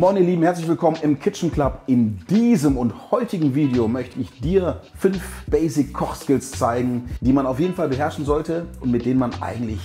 Moin ihr Lieben, herzlich willkommen im Kitchen Club. In diesem und heutigen Video möchte ich dir fünf Basic Kochskills zeigen, die man auf jeden Fall beherrschen sollte und mit denen man eigentlich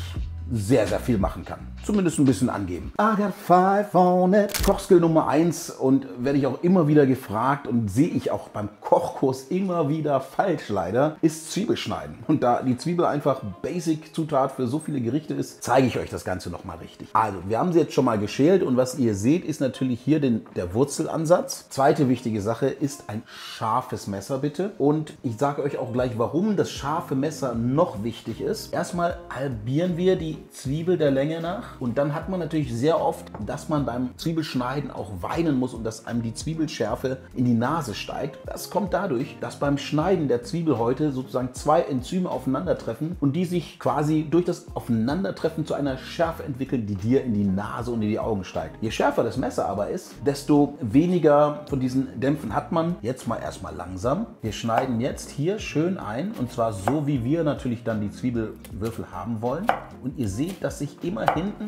sehr, sehr viel machen kann. Zumindest ein bisschen angeben. I got five on it. Kochskill Nummer eins und werde ich auch immer wieder gefragt und sehe ich auch beim Kochkurs immer wieder falsch leider, ist Zwiebelschneiden. Und da die Zwiebel einfach Basic-Zutat für so viele Gerichte ist, zeige ich euch das Ganze nochmal richtig. Also, wir haben sie jetzt schon mal geschält und was ihr seht, ist natürlich hier den, der Wurzelansatz. Zweite wichtige Sache ist ein scharfes Messer bitte. Und ich sage euch auch gleich, warum das scharfe Messer noch wichtig ist. Erstmal halbieren wir die Zwiebel der Länge nach und dann hat man natürlich sehr oft, dass man beim Zwiebelschneiden auch weinen muss und dass einem die Zwiebelschärfe in die Nase steigt. Das kommt dadurch, dass beim Schneiden der Zwiebelhäute sozusagen zwei Enzyme aufeinandertreffen und die sich quasi durch das Aufeinandertreffen zu einer Schärfe entwickeln, die dir in die Nase und in die Augen steigt. Je schärfer das Messer aber ist, desto weniger von diesen Dämpfen hat man. Jetzt mal erstmal langsam. Wir schneiden jetzt hier schön ein und zwar so, wie wir natürlich dann die Zwiebelwürfel haben wollen. Und ihr seht, dass sich immer hinten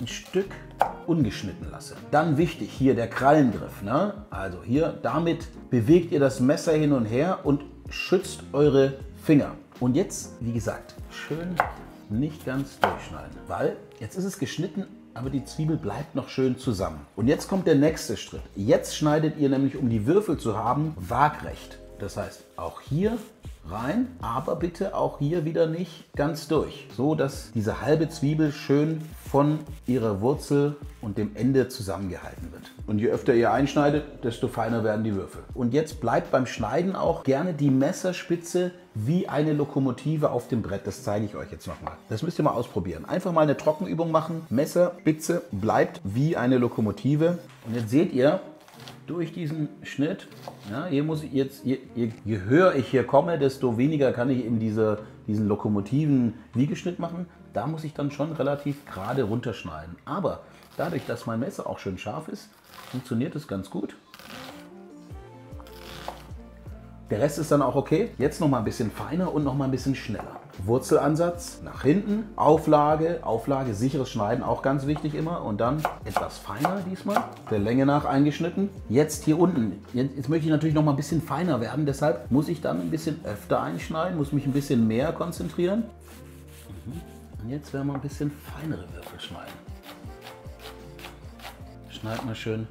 ein Stück ungeschnitten lasse. Dann wichtig, hier der Krallengriff. Ne? Also hier, damit bewegt ihr das Messer hin und her und schützt eure Finger. Und jetzt, wie gesagt, schön nicht ganz durchschneiden, weil jetzt ist es geschnitten, aber die Zwiebel bleibt noch schön zusammen. Und jetzt kommt der nächste Schritt. Jetzt schneidet ihr nämlich, um die Würfel zu haben, waagrecht. Das heißt, auch hier rein, aber bitte auch hier wieder nicht ganz durch, so dass diese halbe Zwiebel schön von ihrer Wurzel und dem Ende zusammengehalten wird. Und je öfter ihr einschneidet, desto feiner werden die Würfel. Und jetzt bleibt beim Schneiden auch gerne die Messerspitze wie eine Lokomotive auf dem Brett. Das zeige ich euch jetzt nochmal. Das müsst ihr mal ausprobieren. Einfach mal eine Trockenübung machen. Messerspitze bleibt wie eine Lokomotive. Und jetzt seht ihr, durch diesen Schnitt. Ja, hier muss ich jetzt, je, je, je, höher ich hier komme, desto weniger kann ich eben diese, diesen lokomotiven Wiegeschnitt machen. Da muss ich dann schon relativ gerade runterschneiden. Aber dadurch, dass mein Messer auch schön scharf ist, funktioniert es ganz gut. Der Rest ist dann auch okay. Jetzt noch mal ein bisschen feiner und noch mal ein bisschen schneller. Wurzelansatz nach hinten, Auflage, Auflage, sicheres Schneiden, auch ganz wichtig immer. Und dann etwas feiner diesmal, der Länge nach eingeschnitten. Jetzt hier unten, jetzt, jetzt möchte ich natürlich noch mal ein bisschen feiner werden. Deshalb muss ich dann ein bisschen öfter einschneiden, muss mich ein bisschen mehr konzentrieren. Mhm. Und jetzt werden wir ein bisschen feinere Würfel schneiden. Schneid mal schön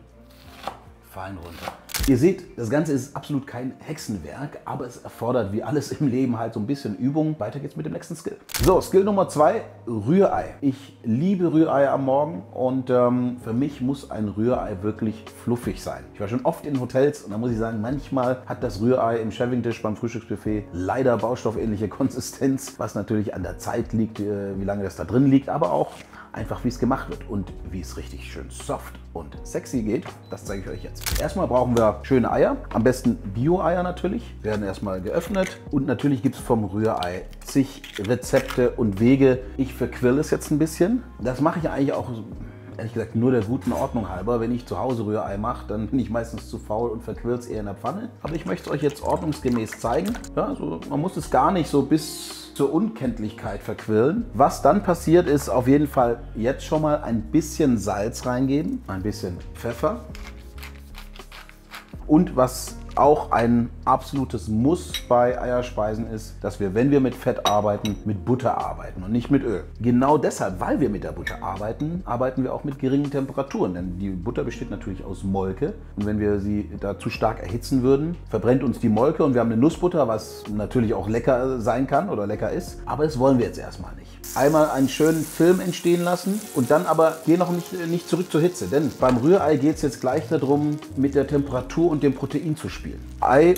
fein runter. Ihr seht, das Ganze ist absolut kein Hexenwerk, aber es erfordert wie alles im Leben halt so ein bisschen Übung. Weiter geht's mit dem nächsten Skill. So, Skill Nummer zwei, Rührei. Ich liebe Rührei am Morgen und ähm, für mich muss ein Rührei wirklich fluffig sein. Ich war schon oft in Hotels und da muss ich sagen, manchmal hat das Rührei im Shaving-Tisch beim Frühstücksbuffet leider baustoffähnliche Konsistenz, was natürlich an der Zeit liegt, äh, wie lange das da drin liegt, aber auch einfach wie es gemacht wird und wie es richtig schön soft und sexy geht, das zeige ich euch jetzt. Erstmal brauchen wir schöne Eier, am besten Bio-Eier natürlich, werden erstmal geöffnet und natürlich gibt es vom Rührei zig Rezepte und Wege. Ich verquirle es jetzt ein bisschen. Das mache ich eigentlich auch ehrlich gesagt nur der guten Ordnung halber. Wenn ich zu Hause Rührei mache, dann bin ich meistens zu faul und verquirle es eher in der Pfanne. Aber ich möchte es euch jetzt ordnungsgemäß zeigen. Ja, also man muss es gar nicht so bis zur Unkenntlichkeit verquirlen. Was dann passiert ist, auf jeden Fall jetzt schon mal ein bisschen Salz reingeben, ein bisschen Pfeffer und was auch ein absolutes Muss bei Eierspeisen ist, dass wir, wenn wir mit Fett arbeiten, mit Butter arbeiten und nicht mit Öl. Genau deshalb, weil wir mit der Butter arbeiten, arbeiten wir auch mit geringen Temperaturen. Denn die Butter besteht natürlich aus Molke. Und wenn wir sie da zu stark erhitzen würden, verbrennt uns die Molke und wir haben eine Nussbutter, was natürlich auch lecker sein kann oder lecker ist. Aber das wollen wir jetzt erstmal nicht. Einmal einen schönen Film entstehen lassen und dann aber geh noch nicht, nicht zurück zur Hitze. Denn beim Rührei geht es jetzt gleich darum, mit der Temperatur und dem Protein zu spielen. Ei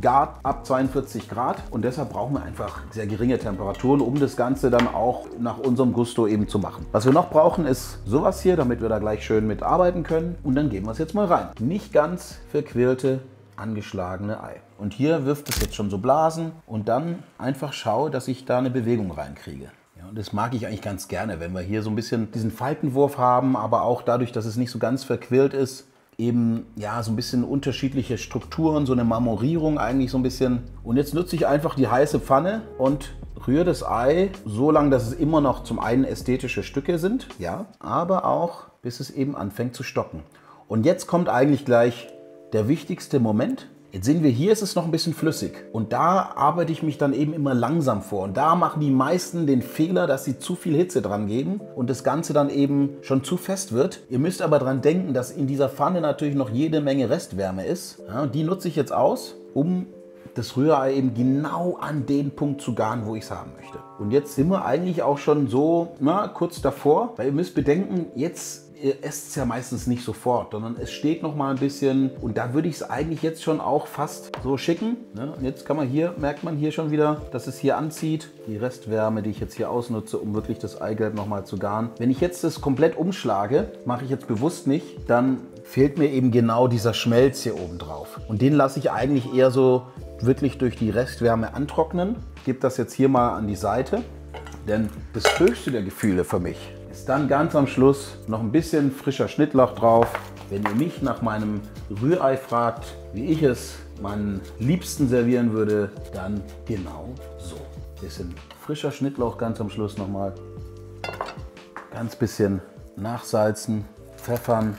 gart ab 42 Grad und deshalb brauchen wir einfach sehr geringe Temperaturen, um das Ganze dann auch nach unserem Gusto eben zu machen. Was wir noch brauchen ist sowas hier, damit wir da gleich schön mitarbeiten können und dann geben wir es jetzt mal rein. Nicht ganz verquirlte angeschlagene Ei. Und hier wirft es jetzt schon so Blasen und dann einfach schaue, dass ich da eine Bewegung reinkriege. Ja, und das mag ich eigentlich ganz gerne, wenn wir hier so ein bisschen diesen Faltenwurf haben, aber auch dadurch, dass es nicht so ganz verquirlt ist, eben ja so ein bisschen unterschiedliche Strukturen, so eine Marmorierung eigentlich so ein bisschen. Und jetzt nutze ich einfach die heiße Pfanne und rühre das Ei so lange, dass es immer noch zum einen ästhetische Stücke sind, ja, aber auch bis es eben anfängt zu stocken. Und jetzt kommt eigentlich gleich der wichtigste Moment. Jetzt sehen wir, hier ist es noch ein bisschen flüssig. Und da arbeite ich mich dann eben immer langsam vor. Und da machen die meisten den Fehler, dass sie zu viel Hitze dran geben und das Ganze dann eben schon zu fest wird. Ihr müsst aber dran denken, dass in dieser Pfanne natürlich noch jede Menge Restwärme ist. Ja, und die nutze ich jetzt aus, um das Rührei eben genau an den Punkt zu garen, wo ich es haben möchte. Und jetzt sind wir eigentlich auch schon so na, kurz davor, weil ihr müsst bedenken, jetzt ihr esst es ja meistens nicht sofort, sondern es steht noch mal ein bisschen und da würde ich es eigentlich jetzt schon auch fast so schicken. Ne? Und jetzt kann man hier, merkt man hier schon wieder, dass es hier anzieht. Die Restwärme, die ich jetzt hier ausnutze, um wirklich das Eigelb noch mal zu garen. Wenn ich jetzt das komplett umschlage, mache ich jetzt bewusst nicht, dann fehlt mir eben genau dieser Schmelz hier oben drauf. Und den lasse ich eigentlich eher so wirklich durch die Restwärme antrocknen. Gebe das jetzt hier mal an die Seite. Denn das höchste der Gefühle für mich dann ganz am Schluss noch ein bisschen frischer Schnittlauch drauf. Wenn ihr mich nach meinem Rührei fragt, wie ich es meinen Liebsten servieren würde, dann genau so. Bisschen frischer Schnittlauch ganz am Schluss nochmal. Ganz bisschen nachsalzen, pfeffern.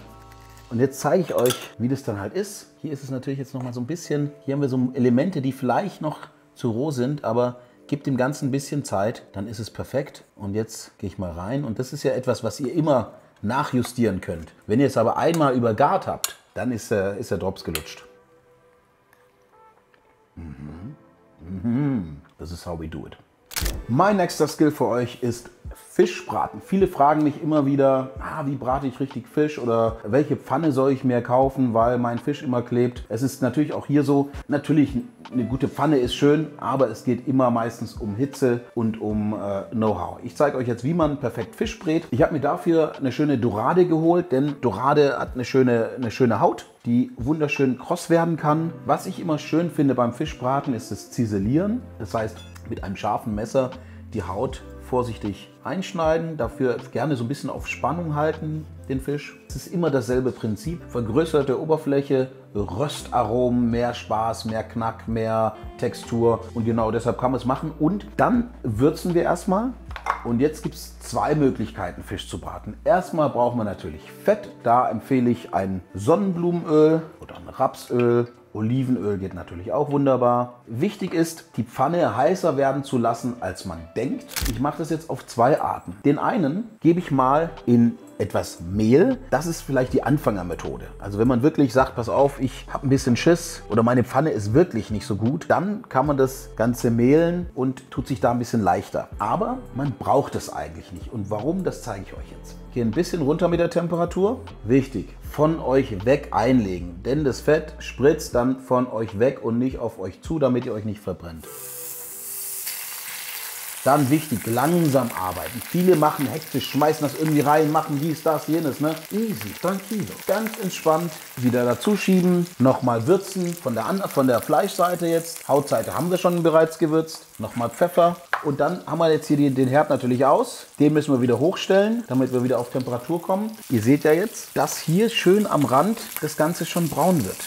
Und jetzt zeige ich euch, wie das dann halt ist. Hier ist es natürlich jetzt nochmal so ein bisschen, hier haben wir so Elemente, die vielleicht noch zu roh sind, aber Gebt dem Ganzen ein bisschen Zeit, dann ist es perfekt. Und jetzt gehe ich mal rein. Und das ist ja etwas, was ihr immer nachjustieren könnt. Wenn ihr es aber einmal übergart habt, dann ist, äh, ist der Drops gelutscht. Mhm. Mhm. Das ist how we do it. Mein nächster Skill für euch ist Fischbraten. Viele fragen mich immer wieder, ah, wie brate ich richtig Fisch oder welche Pfanne soll ich mir kaufen, weil mein Fisch immer klebt. Es ist natürlich auch hier so, natürlich eine gute Pfanne ist schön, aber es geht immer meistens um Hitze und um äh, Know-how. Ich zeige euch jetzt, wie man perfekt Fisch brät. Ich habe mir dafür eine schöne Dorade geholt, denn Dorade hat eine schöne, eine schöne Haut die wunderschön kross werden kann. Was ich immer schön finde beim Fischbraten ist das Ziselieren. Das heißt, mit einem scharfen Messer die Haut vorsichtig einschneiden, dafür gerne so ein bisschen auf Spannung halten, den Fisch. Es ist immer dasselbe Prinzip. Vergrößerte Oberfläche, Röstaromen, mehr Spaß, mehr Knack, mehr Textur und genau deshalb kann man es machen. Und dann würzen wir erstmal. Und jetzt gibt es zwei Möglichkeiten, Fisch zu braten. Erstmal brauchen wir natürlich Fett. Da empfehle ich ein Sonnenblumenöl oder ein Rapsöl Olivenöl geht natürlich auch wunderbar. Wichtig ist, die Pfanne heißer werden zu lassen, als man denkt. Ich mache das jetzt auf zwei Arten. Den einen gebe ich mal in etwas Mehl. Das ist vielleicht die Anfängermethode. Also wenn man wirklich sagt, pass auf, ich habe ein bisschen Schiss oder meine Pfanne ist wirklich nicht so gut, dann kann man das Ganze mehlen und tut sich da ein bisschen leichter. Aber man braucht es eigentlich nicht. Und warum, das zeige ich euch jetzt. Hier ein bisschen runter mit der Temperatur. Wichtig, von euch weg einlegen, denn das Fett spritzt dann von euch weg und nicht auf euch zu, damit ihr euch nicht verbrennt. Dann wichtig, langsam arbeiten. Viele machen hektisch, schmeißen das irgendwie rein, machen dies, das, jenes. Ne? Easy, tranquilo. Ganz entspannt wieder dazu schieben. Nochmal würzen von der, von der Fleischseite jetzt. Hautseite haben wir schon bereits gewürzt. Nochmal Pfeffer. Und dann haben wir jetzt hier den Herd natürlich aus. Den müssen wir wieder hochstellen, damit wir wieder auf Temperatur kommen. Ihr seht ja jetzt, dass hier schön am Rand das Ganze schon braun wird.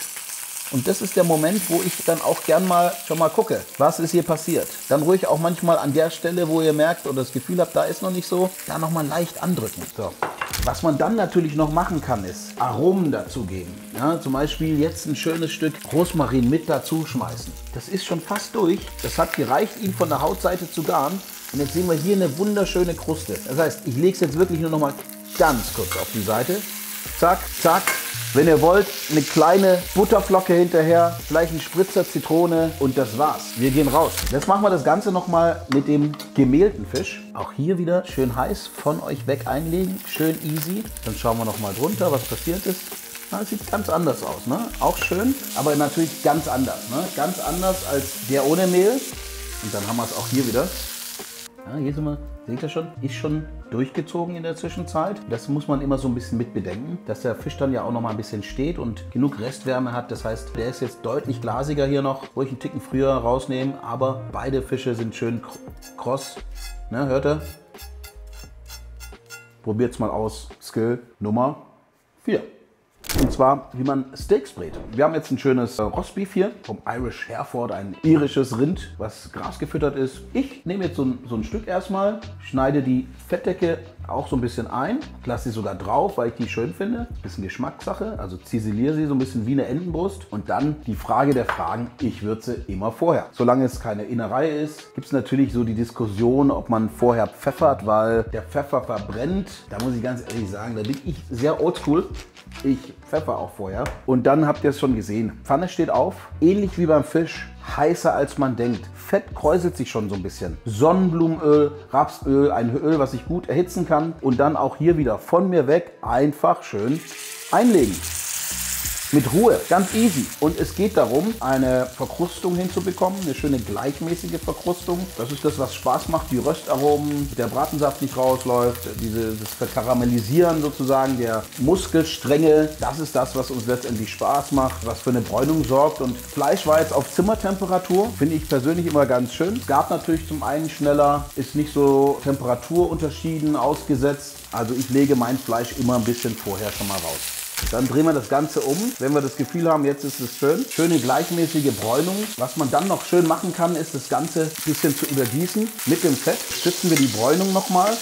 Und das ist der Moment, wo ich dann auch gern mal schon mal gucke, was ist hier passiert. Dann ruhig auch manchmal an der Stelle, wo ihr merkt oder das Gefühl habt, da ist noch nicht so, da nochmal leicht andrücken. So. Was man dann natürlich noch machen kann, ist Aromen dazugeben. Ja, zum Beispiel jetzt ein schönes Stück Rosmarin mit dazu schmeißen. Das ist schon fast durch. Das hat gereicht, ihn von der Hautseite zu garen. Und jetzt sehen wir hier eine wunderschöne Kruste. Das heißt, ich lege es jetzt wirklich nur noch mal ganz kurz auf die Seite. Zack, zack, wenn ihr wollt, eine kleine Butterflocke hinterher, vielleicht ein Spritzer Zitrone und das war's. Wir gehen raus. Jetzt machen wir das Ganze nochmal mit dem gemehlten Fisch. Auch hier wieder schön heiß von euch weg einlegen, schön easy. Dann schauen wir nochmal drunter, was passiert ist. das sieht ganz anders aus, ne? Auch schön, aber natürlich ganz anders, ne? Ganz anders als der ohne Mehl. Und dann haben wir es auch hier wieder. Ja, hier sind wir, seht ihr schon, ist schon durchgezogen in der Zwischenzeit. Das muss man immer so ein bisschen mitbedenken, dass der Fisch dann ja auch noch mal ein bisschen steht und genug Restwärme hat. Das heißt, der ist jetzt deutlich glasiger hier noch. Ruhig einen Ticken früher rausnehmen, aber beide Fische sind schön kross. Ne, hört ihr? Probiert es mal aus. Skill Nummer 4. Und zwar, wie man Steaks brät. Wir haben jetzt ein schönes äh, Rostbeef hier vom Irish Hereford, ein irisches Rind, was grasgefüttert ist. Ich nehme jetzt so ein, so ein Stück erstmal, schneide die Fettdecke auch so ein bisschen ein, lasse sie sogar drauf, weil ich die schön finde. Bisschen Geschmackssache, also ziseliere sie so ein bisschen wie eine Entenbrust. Und dann die Frage der Fragen, ich würze immer vorher. Solange es keine Innerei ist, gibt es natürlich so die Diskussion, ob man vorher pfeffert, weil der Pfeffer verbrennt. Da muss ich ganz ehrlich sagen, da bin ich sehr oldschool. Ich pfeffer auch vorher. Und dann habt ihr es schon gesehen. Pfanne steht auf, ähnlich wie beim Fisch heißer als man denkt. Fett kräuselt sich schon so ein bisschen. Sonnenblumenöl, Rapsöl, ein Öl, was ich gut erhitzen kann. Und dann auch hier wieder von mir weg einfach schön einlegen mit Ruhe, ganz easy. Und es geht darum, eine Verkrustung hinzubekommen, eine schöne gleichmäßige Verkrustung. Das ist das, was Spaß macht, die Röstaromen, der Bratensaft nicht rausläuft, diese, das Verkaramellisieren sozusagen der Muskelstränge. Das ist das, was uns letztendlich Spaß macht, was für eine Bräunung sorgt. Und Fleisch war jetzt auf Zimmertemperatur, finde ich persönlich immer ganz schön. Es gab natürlich zum einen schneller, ist nicht so Temperaturunterschieden ausgesetzt. Also ich lege mein Fleisch immer ein bisschen vorher schon mal raus. Dann drehen wir das Ganze um. Wenn wir das Gefühl haben, jetzt ist es schön. Schöne gleichmäßige Bräunung. Was man dann noch schön machen kann, ist das Ganze ein bisschen zu übergießen. Mit dem Fett stützen wir die Bräunung nochmal.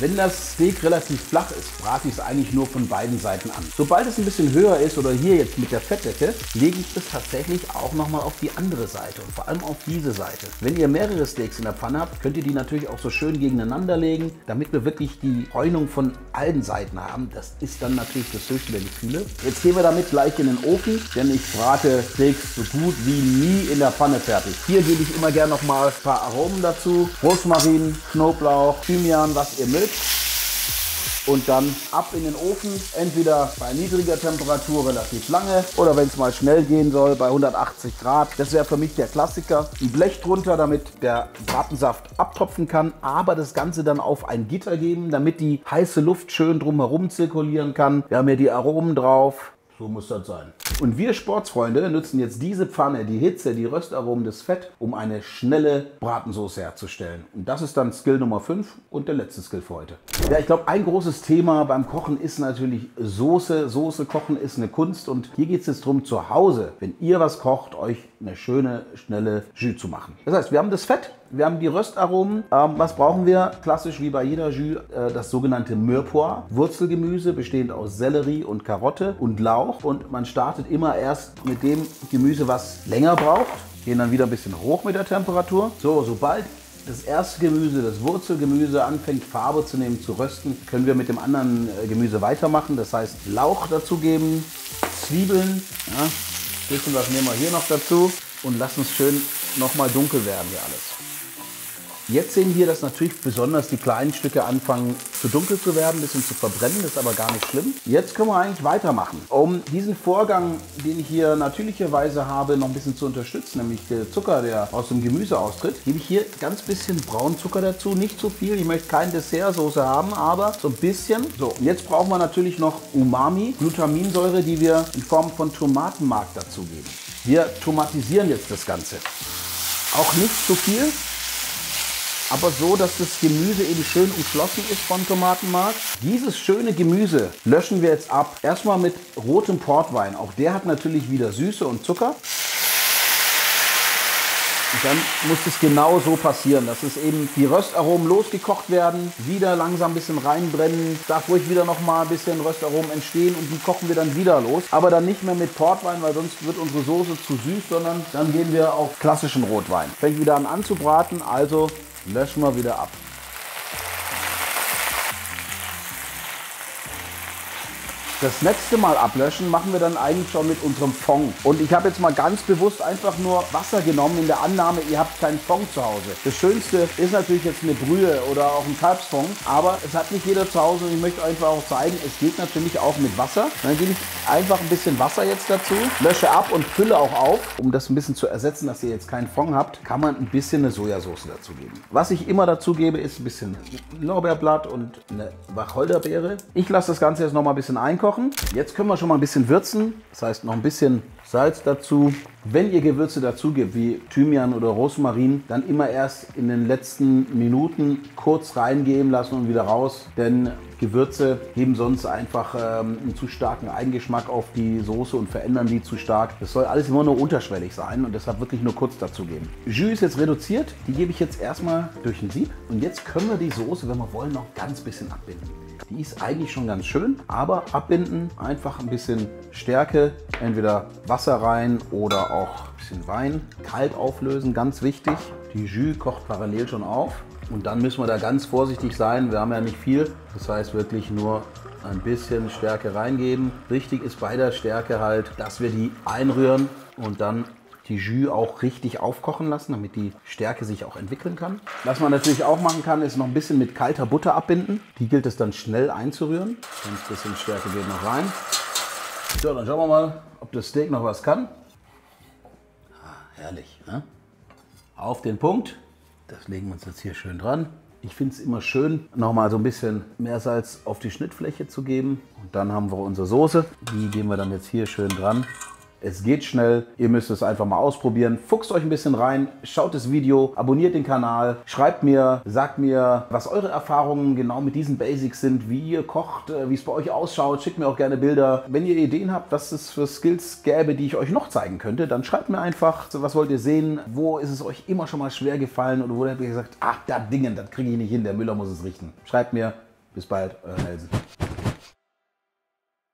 Wenn das Steak relativ flach ist, brate ich es eigentlich nur von beiden Seiten an. Sobald es ein bisschen höher ist oder hier jetzt mit der Fettdecke, lege ich es tatsächlich auch nochmal auf die andere Seite und vor allem auf diese Seite. Wenn ihr mehrere Steaks in der Pfanne habt, könnt ihr die natürlich auch so schön gegeneinander legen, damit wir wirklich die Bräunung von allen Seiten haben. Das ist dann natürlich das höchste der Gefühle. Jetzt gehen wir damit gleich in den Ofen, denn ich brate Steaks so gut wie nie in der Pfanne fertig. Hier gebe ich immer gerne nochmal ein paar Aromen dazu. Rosmarin, Knoblauch, Thymian, was ihr mögt mit und dann ab in den Ofen. Entweder bei niedriger Temperatur relativ lange oder wenn es mal schnell gehen soll bei 180 Grad. Das wäre für mich der Klassiker. Ein Blech drunter, damit der Bratensaft abtropfen kann, aber das Ganze dann auf ein Gitter geben, damit die heiße Luft schön drumherum zirkulieren kann. Wir haben hier die Aromen drauf. So muss das sein. Und wir Sportsfreunde nutzen jetzt diese Pfanne, die Hitze, die Röstaromen, das Fett, um eine schnelle Bratensoße herzustellen. Und das ist dann Skill Nummer 5 und der letzte Skill für heute. Ja, ich glaube, ein großes Thema beim Kochen ist natürlich Soße. Soße kochen ist eine Kunst und hier geht es jetzt darum, zu Hause, wenn ihr was kocht, euch eine schöne, schnelle Jus zu machen. Das heißt, wir haben das Fett, wir haben die Röstaromen. Ähm, was brauchen wir? Klassisch wie bei jeder Jus äh, das sogenannte Mirepoix. Wurzelgemüse bestehend aus Sellerie und Karotte und Lauch. Und man startet immer erst mit dem Gemüse, was länger braucht. Gehen dann wieder ein bisschen hoch mit der Temperatur. So, sobald das erste Gemüse, das Wurzelgemüse, anfängt Farbe zu nehmen, zu rösten, können wir mit dem anderen äh, Gemüse weitermachen. Das heißt, Lauch dazugeben, Zwiebeln, ja, ein bisschen was nehmen wir hier noch dazu und lassen es schön nochmal dunkel werden hier alles. Jetzt sehen wir, dass natürlich besonders die kleinen Stücke anfangen zu dunkel zu werden, ein bisschen zu verbrennen, das ist aber gar nicht schlimm. Jetzt können wir eigentlich weitermachen. Um diesen Vorgang, den ich hier natürlicherweise habe, noch ein bisschen zu unterstützen, nämlich der Zucker, der aus dem Gemüse austritt, gebe ich hier ganz bisschen Braunzucker dazu, nicht zu viel. Ich möchte keine Dessertsoße haben, aber so ein bisschen. So, jetzt brauchen wir natürlich noch Umami, Glutaminsäure, die wir in Form von Tomatenmark dazugeben. Wir tomatisieren jetzt das Ganze. Auch nicht zu viel, aber so, dass das Gemüse eben schön umschlossen ist von Tomatenmark. Dieses schöne Gemüse löschen wir jetzt ab. Erstmal mit rotem Portwein. Auch der hat natürlich wieder Süße und Zucker. Und dann muss es genau so passieren, dass es eben die Röstaromen losgekocht werden, wieder langsam ein bisschen reinbrennen, darf ruhig wieder noch mal ein bisschen Röstaromen entstehen und die kochen wir dann wieder los. Aber dann nicht mehr mit Portwein, weil sonst wird unsere Soße zu süß, sondern dann gehen wir auf klassischen Rotwein. Fängt wieder an anzubraten, also löschen wir wieder ab. Das nächste Mal ablöschen machen wir dann eigentlich schon mit unserem Fond. Und ich habe jetzt mal ganz bewusst einfach nur Wasser genommen in der Annahme, ihr habt keinen Fond zu Hause. Das Schönste ist natürlich jetzt eine Brühe oder auch ein Kalbsfond, aber es hat nicht jeder zu Hause und ich möchte einfach auch zeigen, es geht natürlich auch mit Wasser. Dann gebe ich einfach ein bisschen Wasser jetzt dazu, lösche ab und fülle auch auf. Um das ein bisschen zu ersetzen, dass ihr jetzt keinen Fond habt, kann man ein bisschen eine Sojasauce dazu geben. Was ich immer dazu gebe, ist ein bisschen Lorbeerblatt und eine Wacholderbeere. Ich lasse das Ganze jetzt noch mal ein bisschen einkochen kochen. Jetzt können wir schon mal ein bisschen würzen. Das heißt noch ein bisschen Salz dazu. Wenn ihr Gewürze dazu gibt, wie Thymian oder Rosmarin, dann immer erst in den letzten Minuten kurz reingeben lassen und wieder raus. Denn Gewürze geben sonst einfach ähm, einen zu starken Eigengeschmack auf die Soße und verändern die zu stark. Das soll alles immer nur unterschwellig sein und deshalb wirklich nur kurz dazu geben. Jus ist jetzt reduziert. Die gebe ich jetzt erstmal durch ein Sieb. Und jetzt können wir die Soße, wenn wir wollen, noch ganz bisschen abbinden. Die ist eigentlich schon ganz schön, aber abbinden, einfach ein bisschen Stärke, entweder Wasser rein oder auch ein bisschen Wein. Kalt auflösen, ganz wichtig. Die Jus kocht parallel schon auf. Und dann müssen wir da ganz vorsichtig sein. Wir haben ja nicht viel. Das heißt wirklich nur ein bisschen Stärke reingeben. Wichtig ist bei der Stärke halt, dass wir die einrühren und dann die Jus auch richtig aufkochen lassen, damit die Stärke sich auch entwickeln kann. Was man natürlich auch machen kann, ist noch ein bisschen mit kalter Butter abbinden. Die gilt es dann schnell einzurühren. Ein bisschen Stärke geht noch rein. So, dann schauen wir mal, ob das Steak noch was kann. Ah, herrlich. Ne? Auf den Punkt. Das legen wir uns jetzt hier schön dran. Ich finde es immer schön, nochmal so ein bisschen Meersalz auf die Schnittfläche zu geben. Und dann haben wir unsere Soße. Die geben wir dann jetzt hier schön dran. Es geht schnell, ihr müsst es einfach mal ausprobieren. Fuchst euch ein bisschen rein, schaut das Video, abonniert den Kanal, schreibt mir, sagt mir, was eure Erfahrungen genau mit diesen Basics sind, wie ihr kocht, äh, wie es bei euch ausschaut. Schickt mir auch gerne Bilder. Wenn ihr Ideen habt, was es für Skills gäbe, die ich euch noch zeigen könnte, dann schreibt mir einfach, was wollt ihr sehen, wo ist es euch immer schon mal schwer gefallen oder wo habt ihr gesagt, ach, da Dingen, das kriege ich nicht hin, der Müller muss es richten. Schreibt mir, bis bald, euer Nelson.